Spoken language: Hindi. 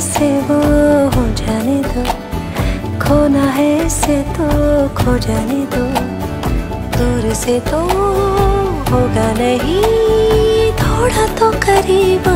से वो हो जाने दो। खोना है इसे तो खो जाने दो। दूर से तो होगा नहीं, थोड़ा तो करीब